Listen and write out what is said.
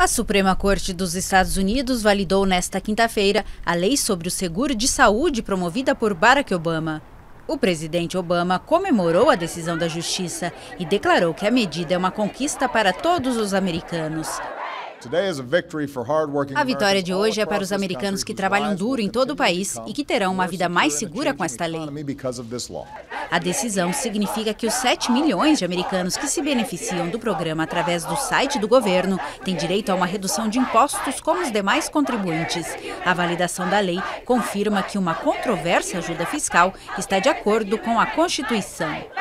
A Suprema Corte dos Estados Unidos validou nesta quinta-feira a lei sobre o seguro de saúde promovida por Barack Obama. O presidente Obama comemorou a decisão da justiça e declarou que a medida é uma conquista para todos os americanos. A vitória de hoje é para os americanos que trabalham duro em todo o país e que terão uma vida mais segura com esta lei. A decisão significa que os 7 milhões de americanos que se beneficiam do programa através do site do governo têm direito a uma redução de impostos como os demais contribuintes. A validação da lei confirma que uma controversa ajuda fiscal está de acordo com a Constituição.